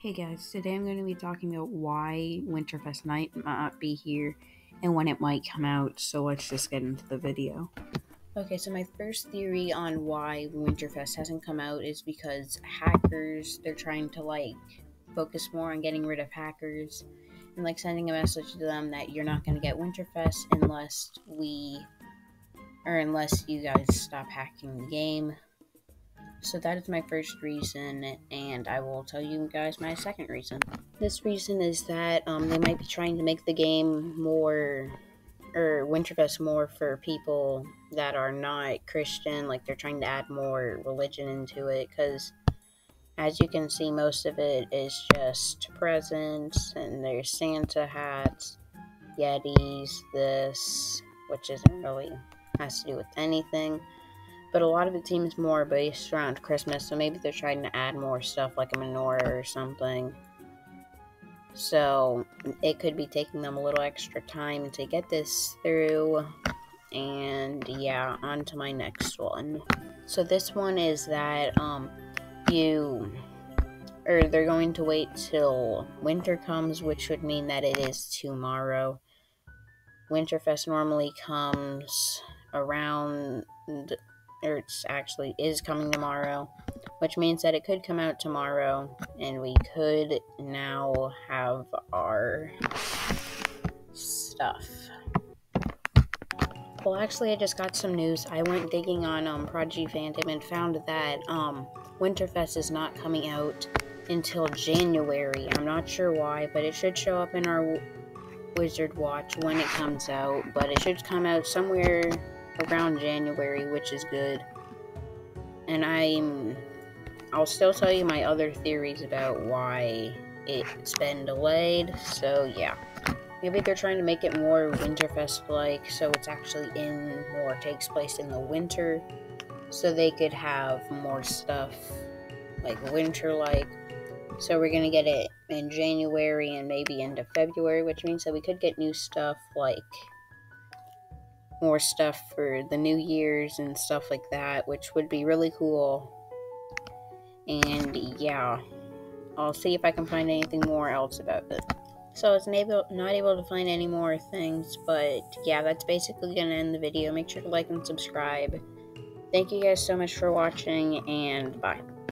Hey guys, today I'm going to be talking about why Winterfest Night might not be here and when it might come out, so let's just get into the video. Okay, so my first theory on why Winterfest hasn't come out is because hackers, they're trying to like focus more on getting rid of hackers and like sending a message to them that you're not going to get Winterfest unless we or unless you guys stop hacking the game. So that is my first reason, and I will tell you guys my second reason. This reason is that um, they might be trying to make the game more, or Winterfest more for people that are not Christian. Like they're trying to add more religion into it, because as you can see, most of it is just presents, and there's Santa hats, Yetis, this, which isn't really has to do with anything but a lot of it seems more based around Christmas, so maybe they're trying to add more stuff like a menorah or something. So it could be taking them a little extra time to get this through. And yeah, on to my next one. So this one is that um you or they're going to wait till winter comes, which would mean that it is tomorrow. Winterfest normally comes around or it's actually is coming tomorrow, which means that it could come out tomorrow, and we could now have our stuff. Well, actually, I just got some news. I went digging on um, Prodigy Fandom and found that um, Winterfest is not coming out until January. I'm not sure why, but it should show up in our Wizard Watch when it comes out. But it should come out somewhere around January, which is good. And I'm I'll still tell you my other theories about why it's been delayed. So yeah. Maybe they're trying to make it more Winterfest like, so it's actually in or takes place in the winter. So they could have more stuff like winter like. So we're gonna get it in January and maybe into February, which means that we could get new stuff like more stuff for the New Year's and stuff like that, which would be really cool. And yeah, I'll see if I can find anything more else about it. So I was able, not able to find any more things, but yeah, that's basically going to end the video. Make sure to like and subscribe. Thank you guys so much for watching, and bye.